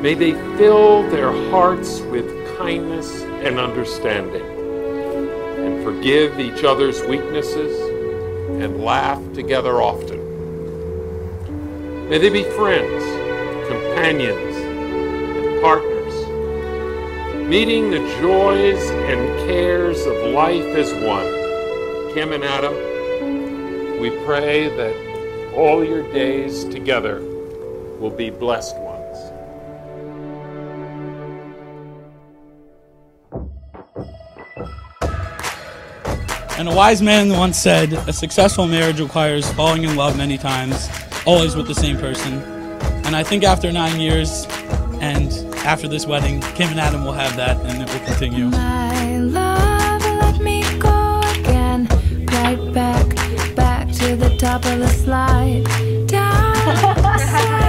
May they fill their hearts with kindness and understanding, and forgive each other's weaknesses and laugh together often. May they be friends, companions, and partners, meeting the joys and cares of life as one. Kim and Adam, we pray that all your days together will be blessed ones. And a wise man once said, a successful marriage requires falling in love many times, always with the same person. And I think after nine years and after this wedding, Kim and Adam will have that and it will continue. My love, let me go again. Right back, back to the top of the slide. Down, down.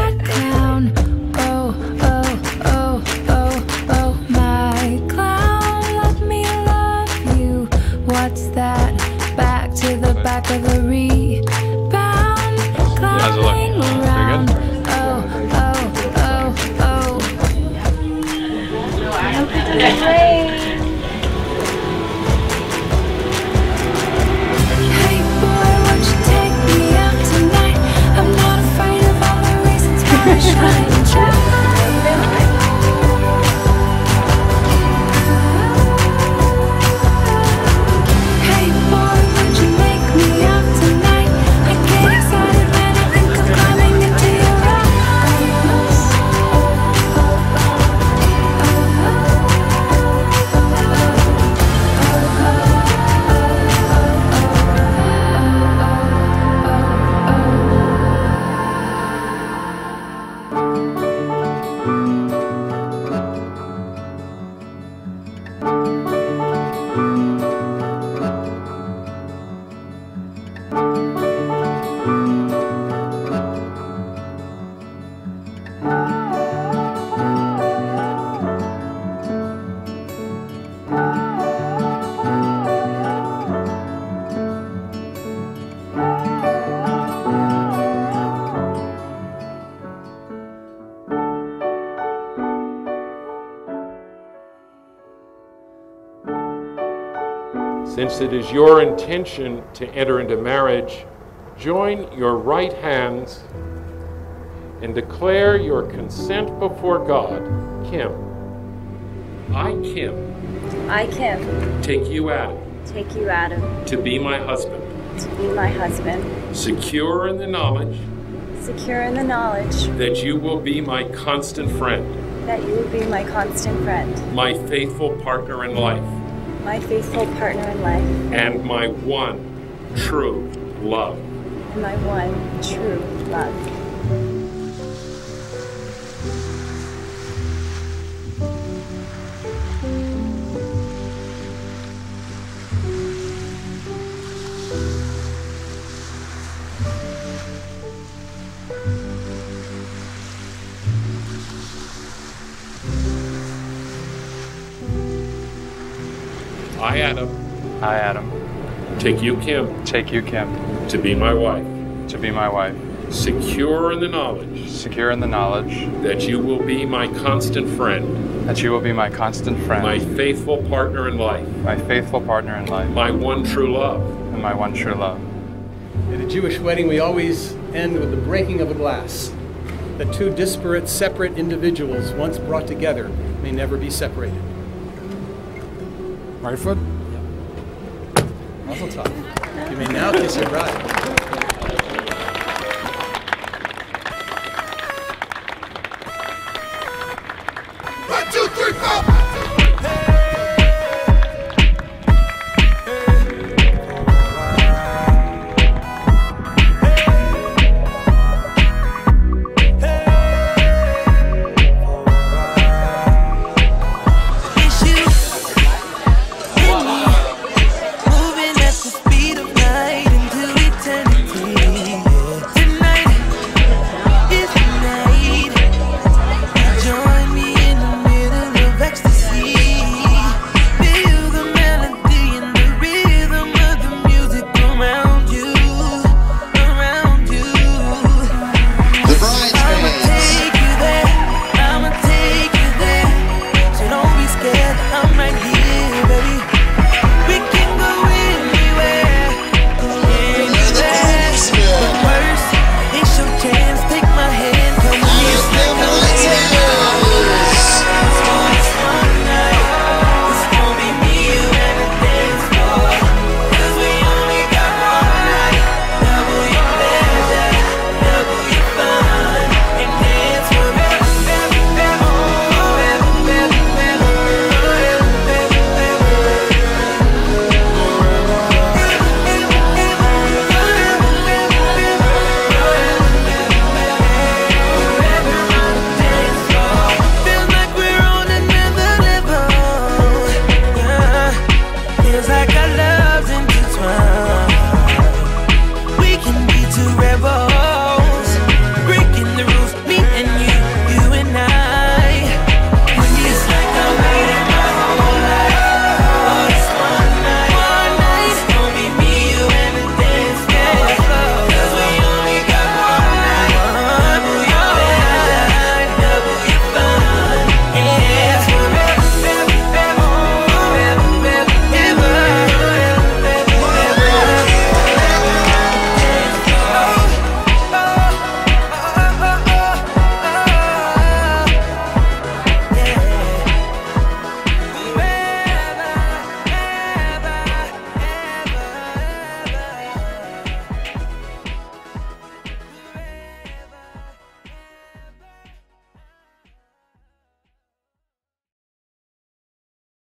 嘿嘿嘿 Since it is your intention to enter into marriage, join your right hands and declare your consent before God. Kim, I, Kim, I, Kim, take you, Adam, take you, Adam, to be my husband, to be my husband, secure in the knowledge secure in the knowledge that you will be my constant friend, that you will be my constant friend, my faithful partner in life, my faithful partner in life, and my one true love. and my one true love. I, Adam, I, Adam, take you, Kim, take you, Kim, to be my wife, to be my wife, secure in the knowledge. Secure in the knowledge. That you will be my constant friend, that you will be my constant friend, my faithful partner in life, my faithful partner in life, my one true love. and my one true love. At a Jewish wedding, we always end with the breaking of a glass. That two disparate, separate individuals, once brought together, may never be separated. Right foot. Mazel tov. You may now kiss your bride.